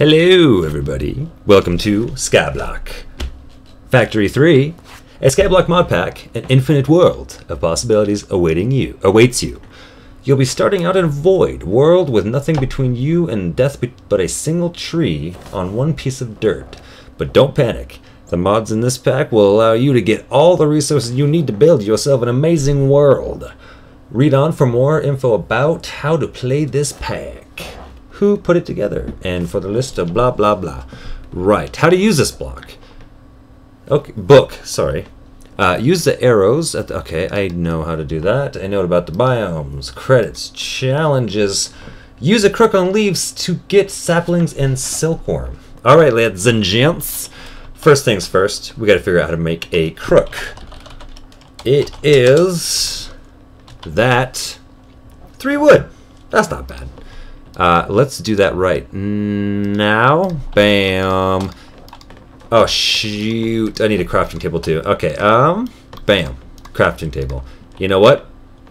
Hello, everybody. Welcome to Skyblock. Factory 3, a Skyblock mod pack, an infinite world of possibilities awaiting you, awaits you. You'll be starting out in a void, world with nothing between you and death but a single tree on one piece of dirt. But don't panic. The mods in this pack will allow you to get all the resources you need to build yourself an amazing world. Read on for more info about how to play this pack who put it together, and for the list of blah blah blah. Right, how to use this block. Okay, book, sorry. Uh, use the arrows. At the, okay, I know how to do that. I know about the biomes, credits, challenges. Use a crook on leaves to get saplings and silkworm. All right, lads and gents. First things first, we got to figure out how to make a crook. It is that three wood. That's not bad. Uh, let's do that right now. Bam. Oh, shoot. I need a crafting table, too. Okay, um, bam. Crafting table. You know what?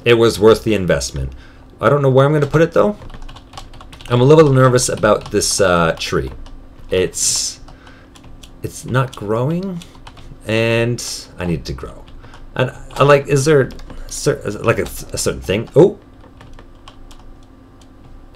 It was worth the investment. I don't know where I'm going to put it, though. I'm a little nervous about this uh, tree. It's... It's not growing, and I need to grow. And I like, is there like a, a certain thing? Oh,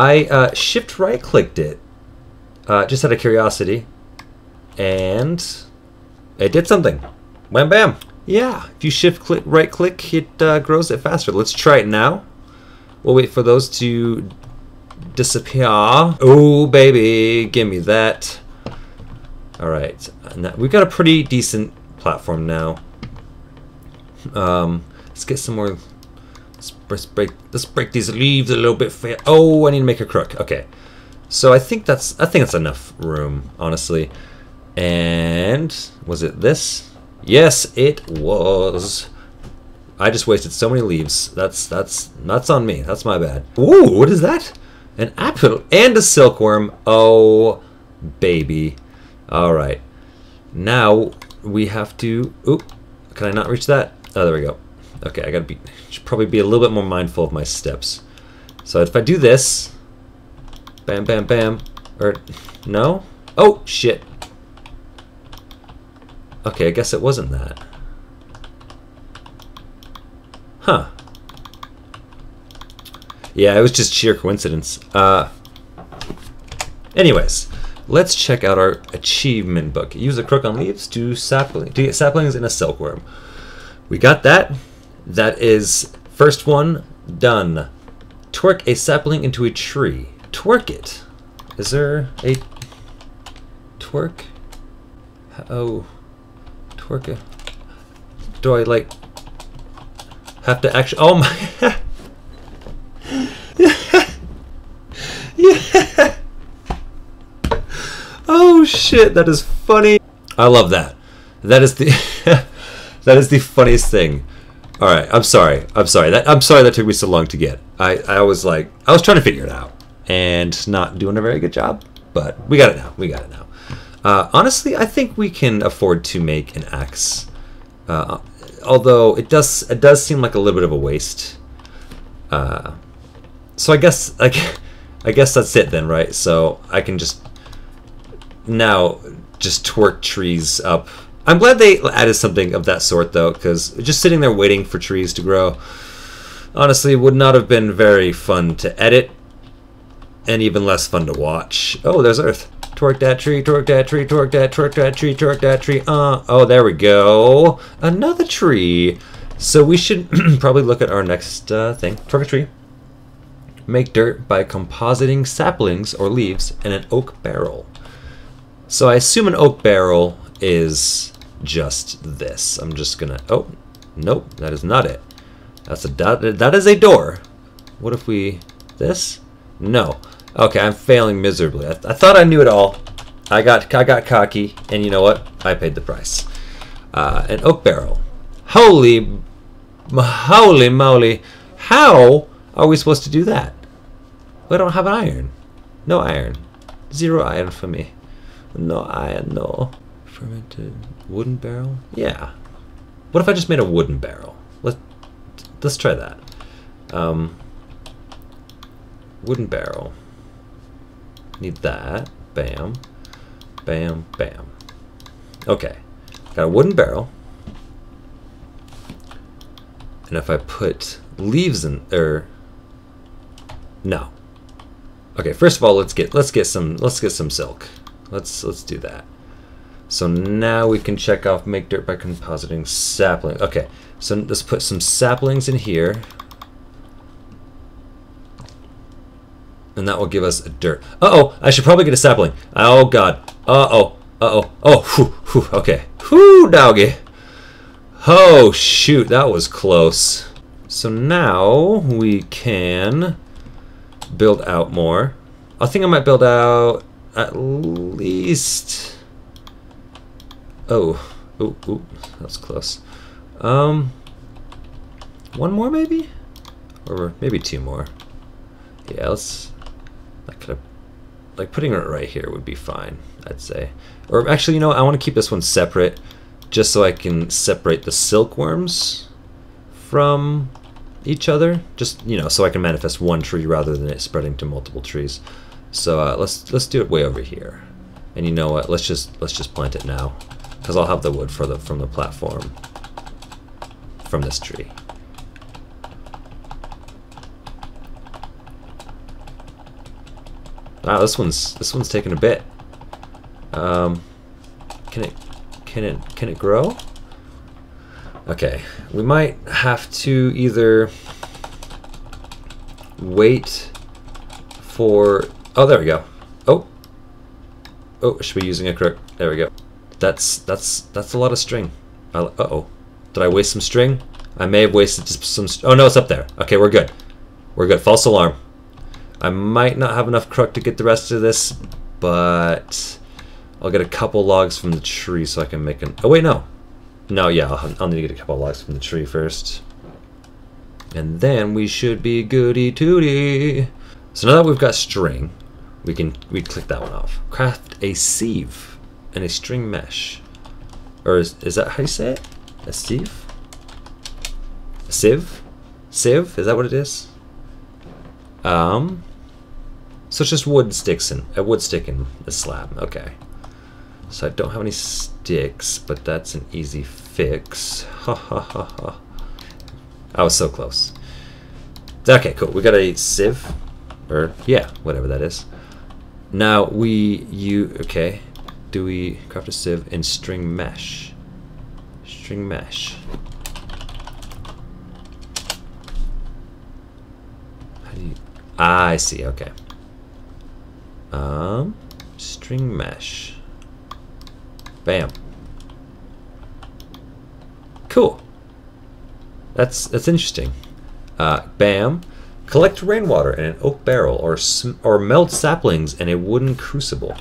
I uh, shift right clicked it, uh, just out of curiosity, and it did something. Wham bam. Yeah, if you shift click right click, it uh, grows it faster. Let's try it now. We'll wait for those to disappear. Oh baby, give me that. All right, we've got a pretty decent platform now. Um, let's get some more Let's break, let's break these leaves a little bit. Fair. Oh, I need to make a crook. Okay. So I think that's I think that's enough room, honestly. And was it this? Yes, it was. I just wasted so many leaves. That's that's that's on me. That's my bad. Ooh, what is that? An apple and a silkworm. Oh, baby. All right. Now we have to. Oop. Can I not reach that? Oh, there we go. Okay, I gotta be, should probably be a little bit more mindful of my steps. So if I do this, bam, bam, bam, or, no? Oh, shit. Okay, I guess it wasn't that. Huh. Yeah, it was just sheer coincidence. Uh, anyways, let's check out our achievement book. Use a crook on leaves to sapling to get saplings in a silkworm. We got that. That is first one done. Twerk a sapling into a tree. Twerk it. Is there a twerk? Oh, twerk it. Do I like have to actually? Oh my! yeah. Oh shit! That is funny. I love that. That is the that is the funniest thing. All right, I'm sorry. I'm sorry. That I'm sorry that took me so long to get. I I was like I was trying to figure it out and not doing a very good job, but we got it now. We got it now. Uh, honestly, I think we can afford to make an axe. Uh, although it does it does seem like a little bit of a waste. Uh, so I guess like I guess that's it then, right? So I can just now just twerk trees up I'm glad they added something of that sort, though, because just sitting there waiting for trees to grow, honestly, would not have been very fun to edit, and even less fun to watch. Oh, there's Earth. Twerk that tree, twerk that tree, twerk that, twerk that tree, twerk that tree. Uh, oh, there we go. Another tree. So we should probably look at our next uh, thing. Twerk a tree. Make dirt by compositing saplings or leaves in an oak barrel. So I assume an oak barrel is just this. I'm just gonna, oh, nope, that is not it. That's a, that, is a door. What if we, this? No. Okay, I'm failing miserably. I, th I thought I knew it all. I got I got cocky, and you know what? I paid the price. Uh, an oak barrel. Holy, holy moly! How are we supposed to do that? We don't have an iron. No iron. Zero iron for me. No iron, no. Fermented wooden barrel? Yeah. What if I just made a wooden barrel? Let let's try that. Um, wooden barrel. Need that. Bam. Bam. Bam. Okay. Got a wooden barrel. And if I put leaves in or no. Okay, first of all, let's get let's get some let's get some silk. Let's let's do that. So now we can check off make dirt by compositing sapling. Okay, so let's put some saplings in here. And that will give us a dirt. Uh-oh, I should probably get a sapling. Oh, God. Uh-oh. Uh-oh. Oh, whew, whew, okay. Whew, doggy. Oh, shoot, that was close. So now we can build out more. I think I might build out at least... Oh, oh, oh, that's close. Um, one more maybe? Or maybe two more. Yeah, let's, could have, like putting it right here would be fine, I'd say. Or actually, you know, I want to keep this one separate just so I can separate the silkworms from each other. Just, you know, so I can manifest one tree rather than it spreading to multiple trees. So uh, let's let's do it way over here. And you know what? Let's just let's just plant it now, because I'll have the wood for the from the platform from this tree. Wow, this one's this one's taking a bit. Um, can it can it can it grow? Okay, we might have to either wait for. Oh, there we go. Oh, oh, should be using a crook. There we go. That's that's that's a lot of string. Uh oh, did I waste some string? I may have wasted some. oh no, it's up there. Okay, we're good. We're good. False alarm. I might not have enough crook to get the rest of this, but I'll get a couple logs from the tree so I can make an... Oh, wait, no. No, yeah, I'll, I'll need to get a couple logs from the tree first. And then we should be goody-tooty. So now that we've got string, we can we click that one off. Craft a sieve and a string mesh. Or is, is that how you say it? A sieve? A sieve? Sieve? Is that what it is? Um, so it's just wood sticks and a wood stick and a slab. Okay. So I don't have any sticks, but that's an easy fix. Ha ha ha ha. I was so close. Okay, cool. We got a sieve, or yeah, whatever that is. Now we you okay? Do we craft a sieve in string mesh? String mesh. How do you? Ah, I see. Okay. Um, string mesh. Bam. Cool. That's that's interesting. Uh, bam. Collect rainwater in an oak barrel or or melt saplings in a wooden crucible.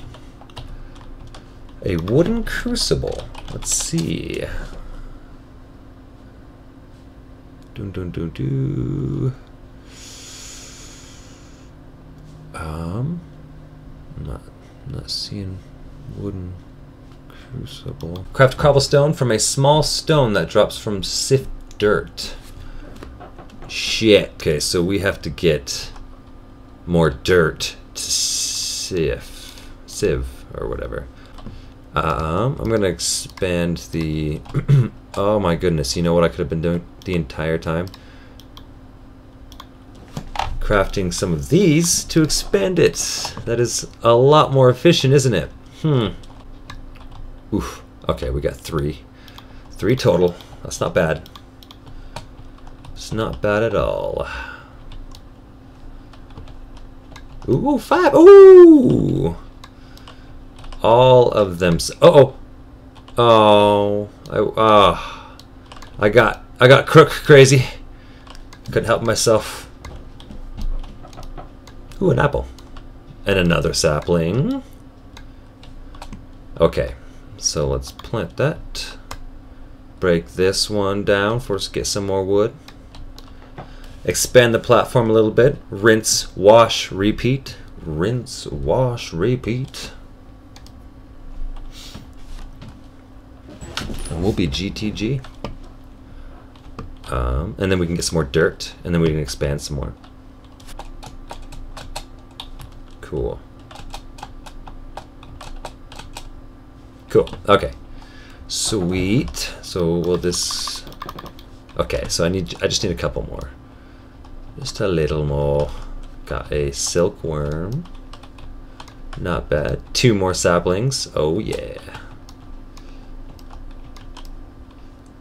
A wooden crucible. Let's see. Dun dun dun dun. Um, not not seeing wooden crucible. Craft cobblestone from a small stone that drops from sift dirt. Shit. Okay, so we have to get more dirt to sieve, sieve or whatever. Um, I'm gonna expand the. oh my goodness! You know what I could have been doing the entire time? crafting some of these to expand it. That is a lot more efficient, isn't it? Hmm. Oof. Okay, we got three. Three total. That's not bad. It's not bad at all. Ooh, five. Ooh! All of them. Uh oh. Oh. I, uh, I got, I got crook crazy. Couldn't help myself. Ooh, an apple. And another sapling. Okay, so let's plant that. Break this one down for us get some more wood. Expand the platform a little bit. Rinse, wash, repeat. Rinse, wash, repeat. We'll be GTG. Um, and then we can get some more dirt, and then we can expand some more. Cool. Cool. Okay. Sweet. So will this... Okay, so I need. I just need a couple more. Just a little more. Got a silkworm. Not bad. Two more saplings. Oh yeah.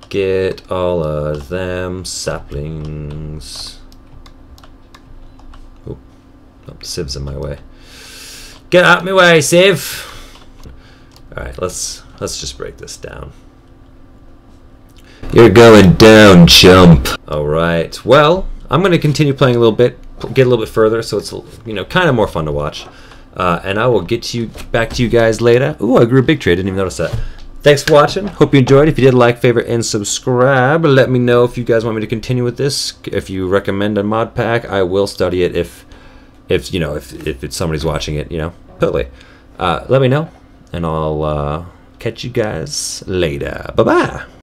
Get all of them saplings. Oh, oh Civ's in my way. Get out my way, Civ! Alright, let's let's just break this down. You're going down, chump. Alright, well, I'm going to continue playing a little bit, get a little bit further, so it's, you know, kind of more fun to watch. Uh, and I will get you back to you guys later. Ooh, I grew a big tree, I didn't even notice that. Thanks for watching. Hope you enjoyed. If you did, like, favorite, and subscribe. Let me know if you guys want me to continue with this. If you recommend a mod pack, I will study it if, if you know, if, if it's somebody's watching it, you know, totally. Uh, let me know, and I'll uh, catch you guys later. Bye-bye.